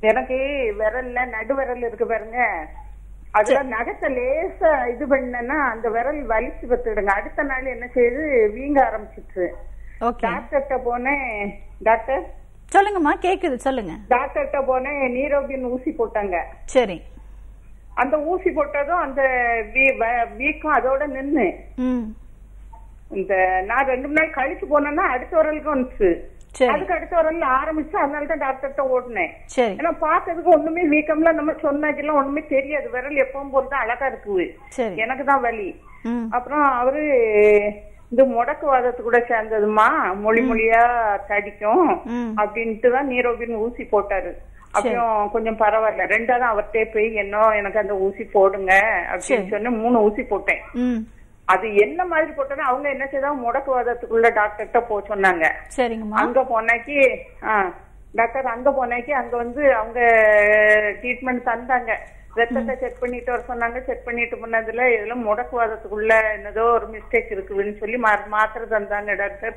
எனக்கு விரல்ல நடு விரல் இருக்கு பாருங்க. அதுல நகத்தை லேசா இது பண்ணேன்னா அந்த விரல் வலிச்சு பத்துடுங்க. அடுத்த நாள் என்ன செய்யுது வீங்க ஆரம்பிச்சிச்சு டாக்டர்கிட்ட போனேன் டாக்டர்? சொல்லுங்கம்மா கேக்குது சொல்லுங்க. டாக்டர்கிட்ட போனேன் நீரோபின் ஊசி போட்டாங்க. சரி. அந்த ஊசி போட்டதும் அந்த வீக்கம் அதோட நின்னு. இந்த நான் ரெண்டு மணி நாள் கழிச்சு போனேன்னா அடுத்த விரலுக்கு வந்துச்சு. அதுக்கு அடுத்த விரல்ல ஆரம்பிச்சு அதனால தான் டாக்டர்கிட்ட ஓடினேன். ஏன்னா பாக்குறதுக்கு ஒண்ணுமே வீக்கம்ல நம்ம சொன்னதுக்கெல்லாம் ஒண்ணுமே தெரியாது. விரல் எப்பவும் போல தான் அழகா இருக்குது. சரி. எனக்கு தான் வலி. அப்புறம் அவரு இந்த முடக்குவாதத்து கூட சேர்ந்ததுமா மொழி மொழியா தடிக்கும் அப்படின்ட்டு தான் நீரோபின் ஊசி போட்டாரு. அப்புறம் கொஞ்சம் பரவாயில்ல. ரெண்டாவது அவர்கிட்டே போய் என்ன எனக்கு அந்த ஊசி போடுங்க. அப்படின்னு சொன்ன மூணு ஊசி போட்டேன். அது என்ன மாதிரி போட்டோன்னா அவங்க என்ன செய்தாங்க முடக்குவாதத்துக்குள்ள டாக்டர்கிட்ட போக சொன்னாங்க. அங்க போனாக்கி ஆ, டாக்டர் அங்க போனாக்கி அங்க வந்து அவங்க ட்ரீட்மெண்ட் தந்தாங்க. ரத்தத்தை செக் பண்ணிட்டு வர சொன்னாங்க. செக் பண்ணிட்டு பண்ணதுல இதுல முடக்குவாதத்துக்குள்ள என்னதோ ஒரு மிஸ்டேக் இருக்குதுன்னு சொல்லி மாத்திரை தந்தாங்க டாக்டர்.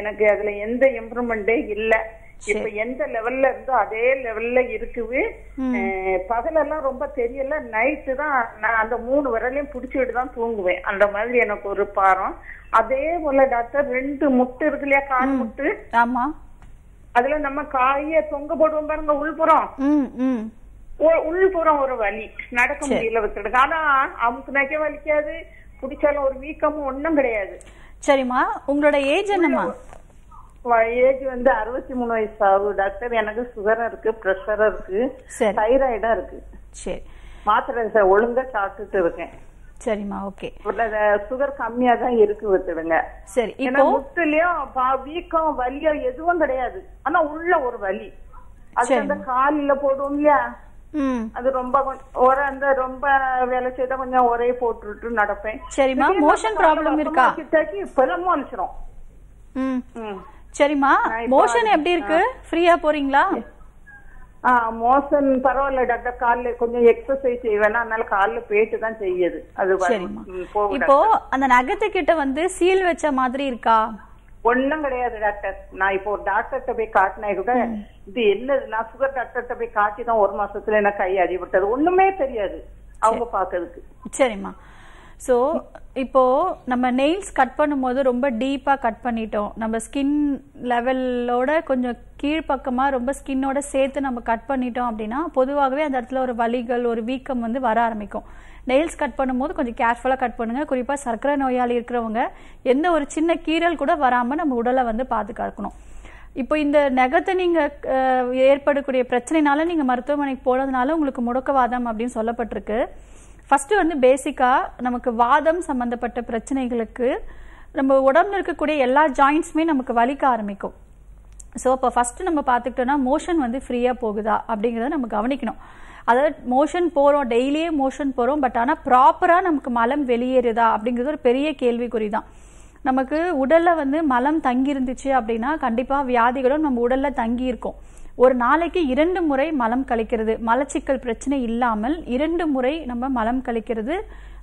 எனக்கு அதுல எந்த இம்ப்ரூவ்மெண்டே இல்ல. இப்ப எந்த லெவல்ல இருந்தோ அதே லெவல்ல இருக்குது. பகலெல்லாம் ரொம்ப தெரியல. நைட்டு தான் நான் அந்த மூணு விரலையும் புடிச்சுட்டு தான் தூங்குவேன். அந்த மாதிரி எனக்கு ஒரு பாரம். அதே போல டாக்டர் ரெண்டு முட்டு இருக்கு இல்லையா கால் முட்டு? ஆமா. அதுல நம்ம காய தொங்க போடுவோம் பாருங்க உள்புறம். உள்புறம் ஒரு வலி. நடக்க முடியல வச்சுடுங்க ஆனா அமுக்குனாக்கே வலிக்காது. பிடிச்சாலும் ஒரு வீக்கமும் ஒண்ணும் கிடையாது. சரிம்மா உங்களோட ஏஜ் என்னம்மா? ஏஜ் வந்து அறுபத்தி மூணு வயசு ஆகுது டாக்டர் எனக்கு சுகர் இருக்கு பிரஷர் இருக்கு சரி. தைராய்டும் இருக்கு. சரி. மாத்திரை ஒழுங்கா சாப்பிட்டுட்டு இருக்கேன். சரிம்மா ஓகே சுகர் கம்மியா தான் இருக்கு வச்சுடுங்க சரி ஏன்னா இப்போ? முட்டுலயும் வீக்கம் வலியோ எதுவும் கிடையாது. ஆனா உள்ள ஒரு வலி. அது. அந்த காலில போடுவோம் இல்லையா? அது ரொம்ப ஒரு அந்த ரொம்ப வேலை செய்தா கொஞ்சம் ஒரே போட்டுட்டு நடப்பேன். சரிம்மா மோஷன் ப்ராப்ளம் இருக்கா? வச்சுட்டாக்கி இப்பெல்லாம் வலிச்சிரும் ம். ம். சரிம்மா மோஷன் எப்படி இருக்கு? ஃப்ரீயா போறீங்களா? மோசன் பரவாயில்ல டாக்டர் கால்ல கொஞ்சம் எக்ஸசைஸ் செய்வேன் அதனால கால்ல போயிட்டு தான் செய்யுது. அது இப்போ அந்த நகத்துக்கிட்ட வந்து சீல் வச்ச மாதிரி இருக்கா? ஒண்ணும் கிடையாது டாக்டர் நான் இப்போ ஒரு டாக்டர்கிட்ட போய் காட்டினா கூட இது என்னது? நான் சுகர் டாக்டர்கிட்ட போய் காட்டி தான் ஒரு மாசத்துல எனக்கு கை அடிபட்டது. ஒண்ணுமே தெரியாது அவங்க பாக்குறதுக்கு. சரிம்மா. ஸோ இப்போ நம்ம நெயில்ஸ் கட் பண்ணும்போது ரொம்ப டீப்பாக கட் பண்ணிட்டோம். நம்ம ஸ்கின் லெவலோட கொஞ்சம் கீழ்ப்பக்கமாக ரொம்ப ஸ்கின்னோட சேர்த்து நம்ம கட் பண்ணிட்டோம் அப்படின்னா பொதுவாகவே அந்த இடத்துல ஒரு வலிகள் ஒரு வீக்கம் வந்து வர ஆரம்பிக்கும். நெயில்ஸ் கட் பண்ணும்போது கொஞ்சம் கேர்ஃபுல்லாக கட் பண்ணுங்கள் குறிப்பாக சர்க்கரை நோயாளி இருக்கிறவங்க எந்த ஒரு சின்ன கீறல் கூட வராமல் நம்ம உடலை வந்து பாதுகாக்கணும். இப்போ இந்த நகத்தை நீங்கள் ஏற்படக்கூடிய பிரச்சனைனால நீங்கள் மருத்துவமனைக்கு போனதுனால உங்களுக்கு முடக்கவாதம் அப்படின்னு சொல்லப்பட்டிருக்கு. ஃபஸ்ட்டு வந்து பேசிக்காக நமக்கு வாதம் சம்மந்தப்பட்ட பிரச்சனைகளுக்கு நம்ம உடம்புல இருக்கக்கூடிய எல்லா ஜாயிண்ட்ஸுமே நமக்கு வலிக்க ஆரம்பிக்கும். ஸோ அப்போ ஃபஸ்ட்டு நம்ம பார்த்துக்கிட்டோன்னா மோஷன் வந்து ஃப்ரீயாக போகுதா அப்படிங்கிறத நம்ம கவனிக்கணும். அதாவது மோஷன் போகிறோம் டெய்லியே மோஷன் போகிறோம் பட் ஆனால் ப்ராப்பராக நமக்கு மலம் வெளியேறுதா அப்படிங்கிறது ஒரு பெரிய கேள்விக்குறி தான் நமக்கு உடலில் வந்து மலம் தங்கி இருந்துச்சு அப்படின்னா கண்டிப்பாக வியாதிகளும் நம்ம உடலில் தங்கி இருக்கும் ஒரு நாளைக்கு இரண்டு முறை மலம் கழிக்கிறது. மலச்சிக்கல் பிரச்சனை இல்லாமல் இரண்டு முறை நம்ம மலம் கழிக்கிறது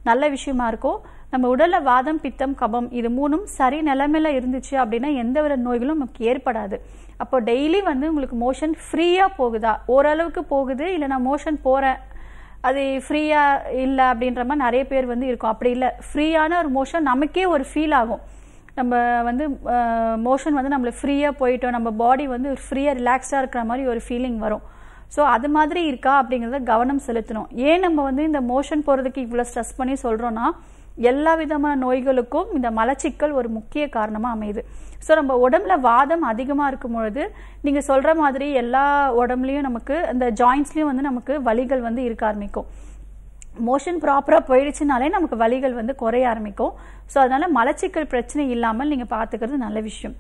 நல்ல விஷயமா இருக்கும். நம்ம உடல்ல வாதம் பித்தம் கபம் இது மூணும் சரி நிலைமையில இருந்துச்சு அப்படின்னா எந்த ஒரு நோய்களும் நமக்கு ஏற்படாது. அப்போ டெய்லி வந்து உங்களுக்கு மோஷன் ஃப்ரீயா போகுதா? ஓரளவுக்கு போகுது இல்லை நான் மோஷன் போறேன் அது ஃப்ரீயா இல்லை அப்படின்ற மாதிரி நிறைய பேர் வந்து இருக்கும். அப்படி இல்லை. ஃப்ரீயான ஒரு மோஷன் நமக்கே ஒரு ஃபீல் ஆகும். நம்ம வந்து மோஷன் வந்து நம்மளை ஃப்ரீயாக போயிட்டோம். நம்ம பாடி வந்து ஒரு ஃப்ரீயாக ரிலாக்ஸாக இருக்கிற மாதிரி ஒரு ஃபீலிங் வரும். ஸோ அது மாதிரி இருக்கா அப்படிங்கிறத கவனம் செலுத்தணும். ஏன் நம்ம வந்து இந்த மோஷன் போகிறதுக்கு இவ்வளோ ஸ்ட்ரெஸ் பண்ணி சொல்கிறோன்னா எல்லா விதமான நோய்களுக்கும் இந்த மலச்சிக்கல் ஒரு முக்கிய காரணமாக அமையுது. ஸோ நம்ம உடம்புல வாதம் அதிகமாக இருக்கும் பொழுது நீங்கள் சொல்கிற மாதிரி எல்லா உடம்புலையும் நமக்கு இந்த ஜாயின்ஸ்லயும் வந்து நமக்கு வலிகள் வந்து இருக்க ஆரம்பிக்கும். மோஷன் ப்ராப்பராக போயிடுச்சுனாலே நமக்கு வலிகள் வந்து குறைய ஆரம்பிக்கும். ஸோ அதனால மலச்சிக்கல் பிரச்சனை இல்லாமல் நீங்கள் பார்த்துக்கிறது நல்ல விஷயம்.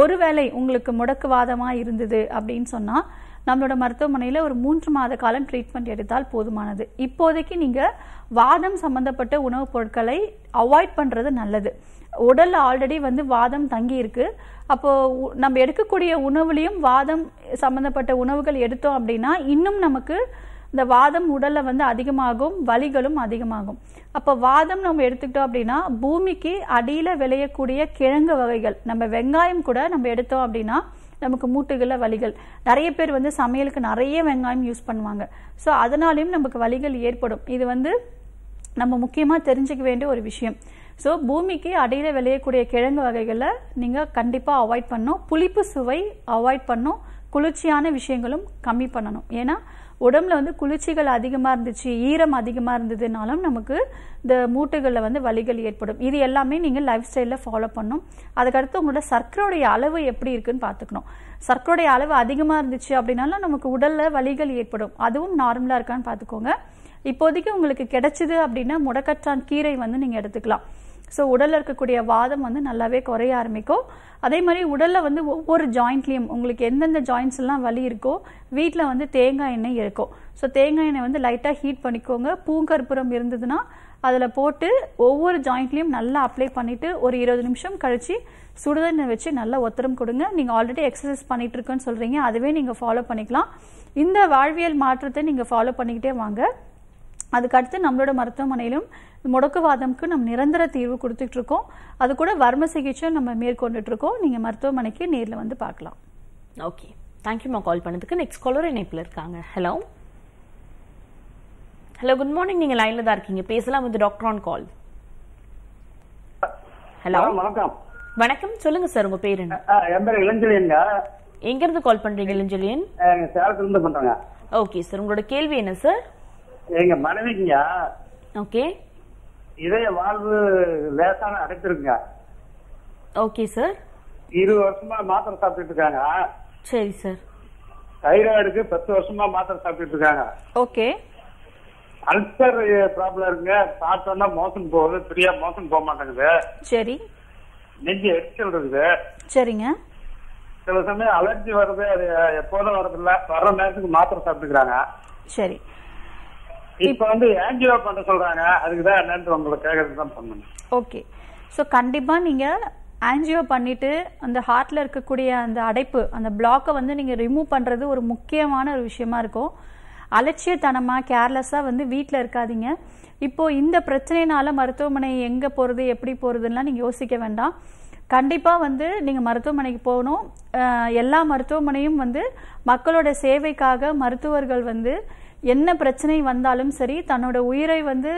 ஒருவேளை உங்களுக்கு முடக்குவாதமா இருந்தது அப்படின்னு சொன்னால் நம்மளோட மருத்துவமனையில் ஒரு மூன்று மாத காலம் ட்ரீட்மெண்ட் எடுத்தால் போதுமானது. இப்போதைக்கு நீங்கள் வாதம் சம்பந்தப்பட்ட உணவுப் பொருட்களை அவாய்ட் பண்ணுறது நல்லது. உடல் ஆல்ரெடி வந்து வாதம் தங்கி இருக்கு. அப்போ உ- நம்ம எடுக்கக்கூடிய உணவுலையும் வாதம் சம்பந்தப்பட்ட உணவுகள் எடுத்தோம் அப்படின்னா இன்னும் நமக்கு இந்த வாதம் உடலில் வந்து அதிகமாகும் வலிகளும் அதிகமாகும். அப்போ வாதம் நம்ம எடுத்துக்கிட்டோம் அப்படின்னா பூமிக்கு அடியில் விளையக்கூடிய கிழங்கு வகைகள் நம்ம வெங்காயம் கூட நம்ம எடுத்தோம் அப்படின்னா நமக்கு மூட்டுகளில் வலிகள். நிறைய பேர் வந்து சமையலுக்கு நிறைய வெங்காயம் யூஸ் பண்ணுவாங்க. ஸோ அதனாலையும் நமக்கு வலிகள் ஏற்படும். இது வந்து நம்ம முக்கியமாக தெரிஞ்சுக்க வேண்டிய ஒரு விஷயம். ஸோ பூமிக்கு அடியில் விளையக்கூடிய கிழங்கு வகைகளை நீங்கள் கண்டிப்பாக அவாய்ட் பண்ணும் புளிப்பு சுவை அவாய்ட் பண்ணும் குளிர்ச்சியான விஷயங்களும் கம்மி பண்ணணும். ஏன்னா உடம்புல வந்து குளிர்ச்சிகள் அதிகமாக இருந்துச்சு ஈரம் அதிகமாக இருந்ததுனாலும் நமக்கு இந்த மூட்டுகளில் வந்து வலிகள் ஏற்படும். இது எல்லாமே நீங்கள் லைஃப் ஸ்டைலில் ஃபாலோ பண்ணணும். அதுக்கடுத்து உங்களோட சர்க்கரையுடைய அளவு எப்படி இருக்குன்னு பார்த்துக்கணும். சர்க்கரையுடைய அளவு அதிகமாக இருந்துச்சு அப்படின்னாலும் நமக்கு உடலில் வலிகள் ஏற்படும். அதுவும் நார்மலாக இருக்கான்னு பார்த்துக்கோங்க. இப்போதைக்கு உங்களுக்கு கிடைச்சிது அப்படின்னா முடக்கற்றான் கீரை வந்து நீங்கள் எடுத்துக்கலாம். ஸோ உடலில் இருக்கக்கூடிய வாதம் வந்து நல்லாவே குறைய ஆரம்பிக்கும். அதே மாதிரி உடலில் வந்து ஒவ்வொரு ஜாயிண்ட்லேயும் உங்களுக்கு எந்தெந்த ஜாயிண்ட்ஸ்லாம் எல்லாம் வலி இருக்கோ வீட்டில் வந்து தேங்காய் எண்ணெய் இருக்கும். ஸோ தேங்காய் எண்ணெய் வந்து லைட்டாக ஹீட் பண்ணிக்கோங்க. பூங்கற்புறம் இருந்ததுன்னா அதில் போட்டு ஒவ்வொரு ஜாயிண்ட்லேயும் நல்லா அப்ளை பண்ணிவிட்டு ஒரு இருபது நிமிஷம் கழித்து சுடுதண்ணை வச்சு நல்லா ஒத்தரம் கொடுங்க. நீங்கள் ஆல்ரெடி எக்ஸசைஸ் பண்ணிகிட்டு இருக்கோன்னு சொல்கிறீங்க அதுவே நீங்கள் ஃபாலோ பண்ணிக்கலாம். இந்த வாழ்வியல் மாற்றத்தை நீங்கள் ஃபாலோ பண்ணிக்கிட்டே வாங்க. அதுக்கடுத்து நம்மளோட மருத்துவமனையிலும் முடக்குவாதம்க்கு நம்ம நிரந்தர தீர்வு கொடுத்துட்டு இருக்கோம் அது கூட வர்ம சிகிச்சை நம்ம மேற்கொண்டுட்டு இருக்கோம் நீங்க மருத்துவமனைக்கு நேர்ல வந்து பார்க்கலாம். ஓகே தேங்க்யூமா கால் பண்ணதுக்கு. நெக்ஸ்ட் காலர் இணைப்பில் இருக்காங்க. ஹலோ ஹலோ குட் மார்னிங் நீங்க லைன்ல தான் இருக்கீங்க. பேசலாம் with doctor on call hello வணக்கம். வணக்கம். சொல்லுங்க சார் உங்க பேர் என்ன? என் பேர் எங்க இருந்து கால் பண்றீங்க இளஞ்சலியன் எங்க சேலத்துல இருந்து பண்றேங்க. ஓகே சார் உங்களோட கேள்வி என்ன சார் எங்க மனைவிக்குங்க ஓகே இதய வாழ்வு லேசான அடைத்திருக்குங்க ஓகே சார் இருபது வருஷமா மாத்திரை சாப்பிட்டுட்டு இருக்காங்க. சரி சார் தைராய்டுக்கு பத்து வருஷமா மாத்திரை சாப்பிட்டுட்டு இருக்காங்க. ஓகே அல்சர் ப்ராப்ளம் இருக்குங்க. சாப்பிட்டோம்னா மோசம் போகுது. ஃப்ரீயா மோசம் போக மாட்டேங்குது. சரி. நெஞ்சு எரிச்சல் இருக்குது. சரிங்க. சில சமயம் அலர்ஜி வருது. அது எப்போதும் வரதில்ல. வர்ற நேரத்துக்கு மாத்திரை சாப்பிட்டுக்கிறாங்க. சரி. இப்ப வந்து ஆன்ஜியோ பண்ண சொல்றாங்க. அதுக்கு தான் என்னன்னு உங்களை கேட்கறதுக்கு தான் பண்ணணும் ஓகே. ஸோ கண்டிப்பாக நீங்கள் ஆன்ஜியோ பண்ணிட்டு அந்த ஹார்ட்டில் இருக்கக்கூடிய அந்த அடைப்பு அந்த பிளாக்கை வந்து நீங்கள் ரிமூவ் பண்ணுறது ஒரு முக்கியமான ஒரு விஷயமா இருக்கும். அலட்சியத்தனமாக கேர்லெஸ்ஸாக வந்து வீட்டில் இருக்காதீங்க. இப்போ இந்த பிரச்சனைனால மருத்துவமனை எங்கே போகிறது எப்படி போகிறதுலாம் நீங்கள் யோசிக்க வேண்டாம். கண்டிப்பாக வந்து நீங்கள் மருத்துவமனைக்கு போகணும். எல்லா மருத்துவமனையும் வந்து மக்களோட சேவைக்காக மருத்துவர்கள் வந்து என்ன பிரச்சனை வந்தாலும் சரி தன்னோட உயிரை வந்து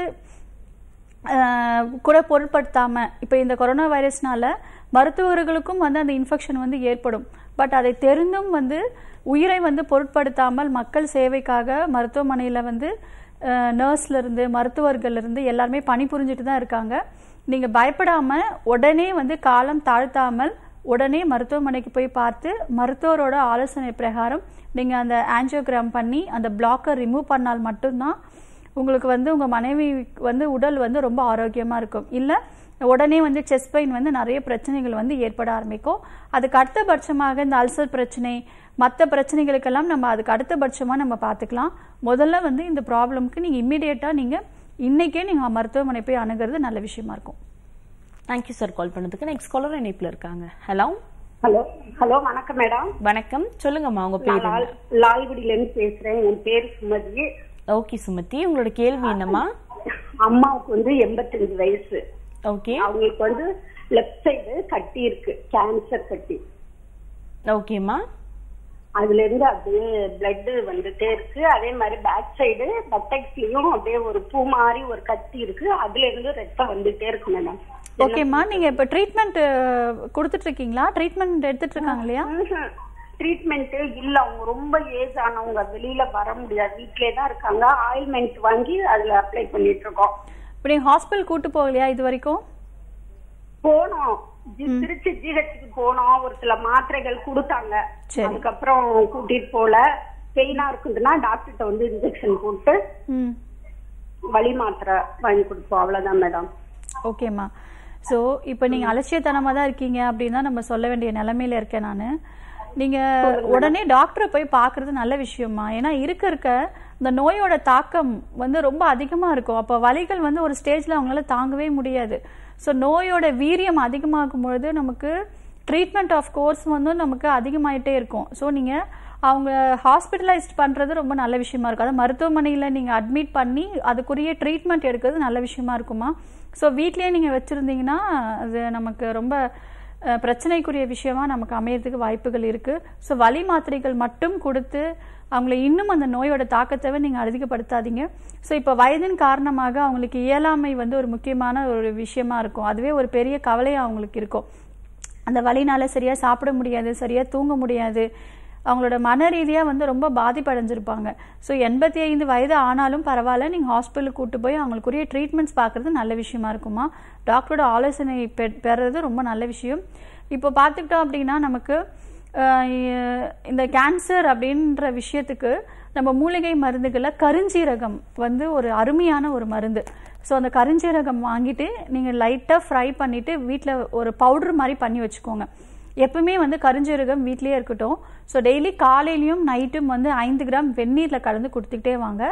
கூட பொருட்படுத்தாமல் இப்போ இந்த கொரோனா வைரஸ்னால மருத்துவர்களுக்கும் வந்து அந்த இன்ஃபெக்ஷன் வந்து ஏற்படும். பட் அதை தெரிந்தும் வந்து உயிரை வந்து பொருட்படுத்தாமல் மக்கள் சேவைக்காக மருத்துவமனையில் வந்து நர்ஸ்லேருந்து மருத்துவர்கள்லேருந்து எல்லாருமே பணிபுரிஞ்சிட்டு தான் இருக்காங்க. நீங்கள் பயப்படாமல் உடனே வந்து காலம் தாழ்த்தாமல் உடனே மருத்துவமனைக்கு போய் பார்த்து மருத்துவரோட ஆலோசனை பிரகாரம் நீங்கள் அந்த ஆன்ஜியோகிராம் பண்ணி அந்த பிளாக்கை ரிமூவ் பண்ணால் மட்டும்தான் உங்களுக்கு வந்து உங்கள் மனைவி வந்து உடல் வந்து ரொம்ப ஆரோக்கியமாக இருக்கும். இல்லை உடனே வந்து செஸ்ட் பெயின் வந்து நிறைய பிரச்சனைகள் வந்து ஏற்பட ஆரம்பிக்கும். அதுக்கு அடுத்தபட்சமாக இந்த அல்சர் பிரச்சனை மற்ற பிரச்சனைகளுக்கெல்லாம் நம்ம அதுக்கு அடுத்தபட்சமாக நம்ம பார்த்துக்கலாம். முதல்ல வந்து இந்த ப்ராப்ளம்க்கு நீங்கள் இம்மிடியேட்டாக நீங்கள் இன்றைக்கே நீங்கள் மருத்துவமனை போய் அணுகிறது நல்ல விஷயமா இருக்கும். தேங்க்யூ சார் கால் பண்ணதுக்கு. நெக்ஸ்ட் காலர் இணைப்பில் இருக்காங்க. ஹலோ ஹலோ ஹலோ வணக்கம் மேடம் வணக்கம். சொல்லுங்கம்மா உங்க பேர் லால் லால்குடியில இருந்து பேசுறேன். என் பேர் சுமதி. ஓகே சுமதி. உங்களோட கேள்வி என்னம்மா? அம்மாவுக்கு வந்து எண்பத்தஞ்சு வயசு. ஓகே அவங்களுக்கு வந்து லெஃப்ட் சைடு கட்டி இருக்கு. கேன்சர் கட்டி. ஓகேம்மா அதுல இருந்து அப்படியே பிளட் வந்துட்டே இருக்கு. அதே மாதிரி பேக் சைடு பட்டக்ஸ்லயும் அப்படியே ஒரு பூ மாதிரி ஒரு கட்டி இருக்கு. அதுல இருந்து ரத்தம் வந்துட்டே இருக்கு மேடம் ஓகேம்மா நீங்க இப்ப ட்ரீட்மெண்ட் கொடுத்துட்டு இருக்கீங்களா ட்ரீட்மெண்ட் எடுத்துட்டு இருக்காங்க இல்லையா? ட்ரீட்மெண்ட் இல்ல. அவங்க ரொம்ப ஏஜ் ஆனவங்க. வெளியில வர முடியாது. வீட்லயே தான் இருக்காங்க. ஆயில்மெண்ட் வாங்கி அதுல அப்ளை பண்ணிட்டு இருக்கோம். இப்ப நீங்க ஹாஸ்பிட்டல் கூட்டு போகலையா இது வரைக்கும்? போனோம். திருச்சி ஜிஹெச்சுக்கு போனோம். ஒரு சில மாத்திரைகள் கொடுத்தாங்க. அதுக்கப்புறம் கூட்டிட்டு போல. பெயினா இருக்குதுன்னா டாக்டர்கிட்ட வந்து இன்ஜெக்ஷன் போட்டு வலி மாத்திரை வாங்கி கொடுப்போம். அவ்வளவுதான் மேடம் ஓகேம்மா ஸோ இப்போ நீங்கள் அலட்சியத்தனமாக தான் இருக்கீங்க அப்படின்னு தான் நம்ம சொல்ல வேண்டிய நிலைமையில இருக்கேன் நான். நீங்கள் உடனே டாக்டரை போய் பார்க்கறது நல்ல விஷயமா ஏன்னா இருக்க இருக்க இந்த நோயோட தாக்கம் வந்து ரொம்ப அதிகமாக இருக்கும். அப்போ வலிகள் வந்து ஒரு ஸ்டேஜில் அவங்களால தாங்கவே முடியாது. ஸோ நோயோட வீரியம் அதிகமாகும் பொழுது நமக்கு ட்ரீட்மெண்ட் ஆஃப் கோர்ஸ் வந்து நமக்கு அதிகமாயிட்டே இருக்கும். ஸோ நீங்கள் அவங்க ஹாஸ்பிட்டலைஸ்ட் பண்ணுறது ரொம்ப நல்ல விஷயமா இருக்கும். அதாவது மருத்துவமனையில் நீங்கள் அட்மிட் பண்ணி அதுக்குரிய ட்ரீட்மெண்ட் எடுக்கிறது நல்ல விஷயமா இருக்குமா? ஸோ வீட்லேயே நீங்கள் வச்சுருந்தீங்கன்னா அது நமக்கு ரொம்ப பிரச்சனைக்குரிய விஷயமா நமக்கு அமையறதுக்கு வாய்ப்புகள் இருக்கு. ஸோ வலி மாத்திரைகள் மட்டும் கொடுத்து அவங்களை இன்னும் அந்த நோயோட தாக்கத்தை நீங்கள் அதிகப்படுத்தாதீங்க. ஸோ இப்போ வயதின் காரணமாக அவங்களுக்கு இயலாமை வந்து ஒரு முக்கியமான ஒரு விஷயமா இருக்கும். அதுவே ஒரு பெரிய கவலையாக அவங்களுக்கு இருக்கும். அந்த வழினால சரியாக சாப்பிட முடியாது சரியாக தூங்க முடியாது. அவங்களோட மன ரீதியாக வந்து ரொம்ப பாதிப்படைஞ்சிருப்பாங்க. ஸோ எண்பத்தி ஐந்து வயது ஆனாலும் பரவாயில்ல. நீங்கள் ஹாஸ்பிட்டலுக்கு கூட்டு போய் அவங்களுக்குரிய ட்ரீட்மெண்ட்ஸ் பார்க்குறது நல்ல விஷயமா இருக்குமா? டாக்டரோட ஆலோசனை பெ- பெறுறது ரொம்ப நல்ல விஷயம். இப்போ பார்த்துக்கிட்டோம் அப்படின்னா நமக்கு இந்த கேன்சர் அப்படின்ற விஷயத்துக்கு நம்ம மூலிகை மருந்துகளை கருஞ்சீரகம் வந்து ஒரு அருமையான ஒரு மருந்து. ஸோ அந்த கருஞ்சீரகம் வாங்கிட்டு நீங்கள் லைட்டாக ஃப்ரை பண்ணிவிட்டு வீட்டில் ஒரு பவுடர் மாதிரி பண்ணி வச்சுக்கோங்க. எப்பவுமே வந்து கருஞ்சீரகம் வீட்லேயே இருக்கட்டும். ஸோ டெய்லி காலையிலையும் நைட்டும் வந்து ஐந்து கிராம் வெந்நீரில் கலந்து கொடுத்துக்கிட்டே வாங்க.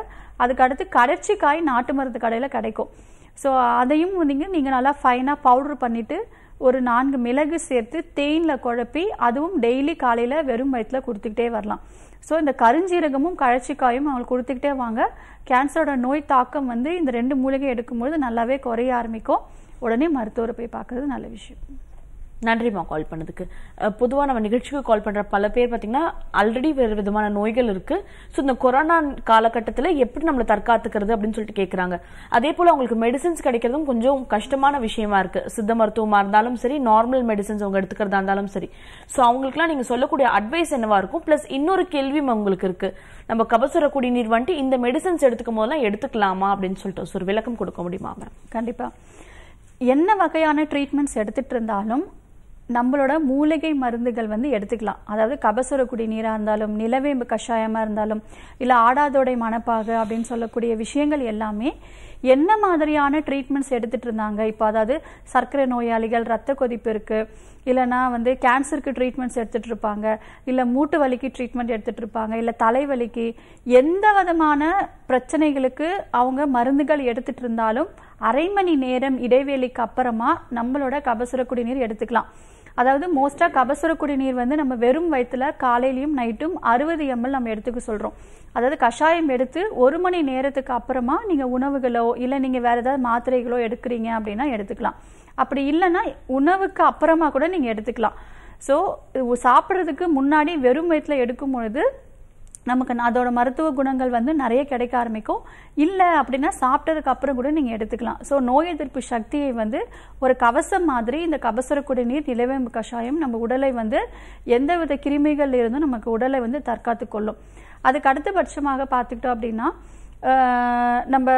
அதுக்கடுத்து கடற்சிக்காய் நாட்டு மருந்து கடையில் கிடைக்கும். ஸோ அதையும் நீங்கள் நீங்கள் நல்லா ஃபைனாக பவுடர் பண்ணிவிட்டு ஒரு நான்கு மிளகு சேர்த்து தேனில் குழப்பி அதுவும் டெய்லி காலையில் வெறும் வயிற்றுல கொடுத்துக்கிட்டே வரலாம். ஸோ இந்த கருஞ்சீரகமும் கழச்சிக்காயும் அவங்களுக்கு கொடுத்துக்கிட்டே வாங்க. கேன்சரோட நோய் தாக்கம் வந்து இந்த ரெண்டு மூலிகை எடுக்கும்பொழுது நல்லாவே குறைய ஆரம்பிக்கும். உடனே மருத்துவரை போய் பார்க்கறது நல்ல விஷயம். நன்றிம்மா கால் பண்ணதுக்கு. பொதுவாக நம்ம நிகழ்ச்சிக்கு கால் பண்ணுற பல பேர் பார்த்தீங்கன்னா ஆல்ரெடி வேறு விதமான நோய்கள் இருக்குது ஸோ இந்த கொரோனா காலகட்டத்தில் எப்படி நம்மளை தற்காத்துக்கிறது அப்படின்னு சொல்லிட்டு கேட்குறாங்க அதே போல் அவங்களுக்கு மெடிசன்ஸ் கிடைக்கிறதும் கொஞ்சம் கஷ்டமான விஷயமா இருக்குது சித்த மருத்துவமாக இருந்தாலும் சரி நார்மல் மெடிசன்ஸ் அவங்க எடுத்துக்கிறதா இருந்தாலும் சரி. ஸோ அவங்களுக்குலாம் நீங்கள் சொல்லக்கூடிய அட்வைஸ் என்னவா இருக்கும்? ப்ளஸ் இன்னொரு கேள்வியும் அவங்களுக்கு இருக்குது நம்ம கபசுர குடிநீர் வந்துட்டு இந்த மெடிசின்ஸ் எடுத்துக்கும் போதெல்லாம் எடுத்துக்கலாமா அப்படின்னு சொல்லிட்டு ஒரு விளக்கம் கொடுக்க முடியுமா மேம் கண்டிப்பாக என்ன வகையான ட்ரீட்மெண்ட்ஸ் எடுத்துகிட்டு இருந்தாலும் நம்மளோட மூலிகை மருந்துகள் வந்து எடுத்துக்கலாம். அதாவது கபசுர குடிநீராக இருந்தாலும் நிலவேம்பு கஷாயமாக இருந்தாலும் இல்லை ஆடாதோடை மணப்பாகு அப்படின்னு சொல்லக்கூடிய விஷயங்கள் எல்லாமே என்ன மாதிரியான ட்ரீட்மெண்ட்ஸ் எடுத்துகிட்டு இருந்தாங்க? இப்போ அதாவது சர்க்கரை நோயாளிகள் ரத்த கொதிப்பு இருக்குது இல்லைன்னா வந்து கேன்சருக்கு ட்ரீட்மெண்ட்ஸ் எடுத்துகிட்டு இருப்பாங்க. இல்லை மூட்டு வலிக்கு ட்ரீட்மெண்ட் எடுத்துகிட்டு இருப்பாங்க. இல்லை தலைவலிக்கு எந்த விதமான பிரச்சனைகளுக்கு அவங்க மருந்துகள் எடுத்துகிட்டு இருந்தாலும் அரை மணி நேரம் இடைவேளைக்கு அப்புறமா நம்மளோட கபசுர குடிநீர் எடுத்துக்கலாம். அதாவது மோஸ்ட்டாக கபசுர குடிநீர் வந்து நம்ம வெறும் வயிற்றுல காலையிலையும் நைட்டும் அறுபது எம்எல் நம்ம எடுத்துக்க சொல்கிறோம் அதாவது கஷாயம் எடுத்து ஒரு மணி நேரத்துக்கு அப்புறமா நீங்கள் உணவுகளோ இல்லை நீங்கள் வேறு ஏதாவது மாத்திரைகளோ எடுக்கிறீங்க அப்படின்னா எடுத்துக்கலாம். அப்படி இல்லைன்னா உணவுக்கு அப்புறமா கூட நீங்கள் எடுத்துக்கலாம். ஸோ சாப்பிட்றதுக்கு முன்னாடி வெறும் வயிற்றுல எடுக்கும் பொழுது நமக்கு அதோட மருத்துவ குணங்கள் வந்து நிறைய கிடைக்க ஆரம்பிக்கும். இல்லை அப்படின்னா சாப்பிட்டதுக்கு அப்புறம் கூட நீங்கள் எடுத்துக்கலாம். ஸோ நோய் எதிர்ப்பு சக்தியை வந்து ஒரு கவசம் மாதிரி இந்த கபசுர குடிநீர் நிலவேம்பு கஷாயம் நம்ம உடலை வந்து எந்தவித கிருமிகள் இருந்தும் நமக்கு உடலை வந்து தற்காத்து கொள்ளும். அதுக்கு அடுத்தபட்சமாக பார்த்துக்கிட்டோம் அப்படின்னா நம்ம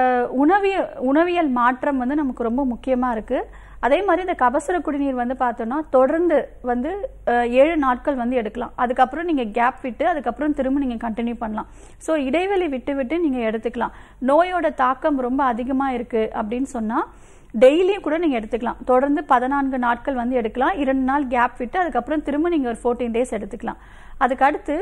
உணவிய உணவியல் மாற்றம் வந்து நமக்கு ரொம்ப முக்கியமாக இருக்குது அதே மாதிரி இந்த கபசுர குடிநீர் வந்து பார்த்தோம்னா தொடர்ந்து வந்து ஏழு நாட்கள் வந்து எடுக்கலாம். அதுக்கப்புறம் நீங்கள் கேப் விட்டு அதுக்கப்புறம் திரும்ப நீங்கள் கண்டினியூ பண்ணலாம். ஸோ இடைவெளி விட்டு விட்டு நீங்கள் எடுத்துக்கலாம். நோயோட தாக்கம் ரொம்ப அதிகமாக இருக்குது அப்படின்னு சொன்னால் டெய்லியும் கூட நீங்கள் எடுத்துக்கலாம். தொடர்ந்து பதினான்கு நாட்கள் வந்து எடுக்கலாம். இரண்டு நாள் கேப் விட்டு அதுக்கப்புறம் திரும்ப நீங்கள் ஒரு ஃபோர்டீன் டேஸ் எடுத்துக்கலாம். அதுக்கு அடுத்து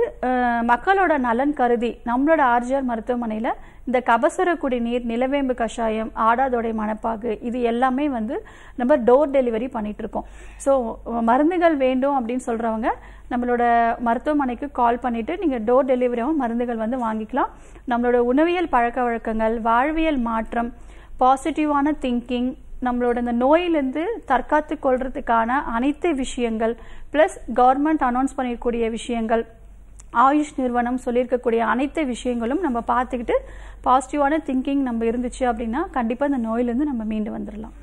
மக்களோட நலன் கருதி நம்மளோட ஆர்ஜிஆர் மருத்துவமனையில் இந்த கபசுர குடிநீர் நிலவேம்பு கஷாயம் ஆடாதோடை மணப்பாகு இது எல்லாமே வந்து நம்ம டோர் டெலிவரி பண்ணிட்டு இருக்கோம் ஸோ மருந்துகள் வேண்டும் அப்படின்னு சொல்கிறவங்க நம்மளோட மருத்துவமனைக்கு கால் பண்ணிவிட்டு நீங்கள் டோர் டெலிவரியாகவும் மருந்துகள் வந்து வாங்கிக்கலாம். நம்மளோட உணவியல் பழக்க வழக்கங்கள் வாழ்வியல் மாற்றம் பாசிட்டிவான திங்கிங் நம்மளோட இந்த நோயிலிருந்து தற்காத்து கொள்றதுக்கான அனைத்து விஷயங்கள் ப்ளஸ் கவர்மெண்ட் அனௌன்ஸ் பண்ணிருக்கக்கூடிய விஷயங்கள் ஆயுஷ் நிறுவனம் சொல்லியிருக்கக்கூடிய அனைத்து விஷயங்களும் நம்ம பார்த்துக்கிட்டு பாசிட்டிவான திங்கிங் நம்ம இருந்துச்சு அப்படின்னா கண்டிப்பாக இந்த நோயிலேருந்து நம்ம மீண்டு வந்துடலாம்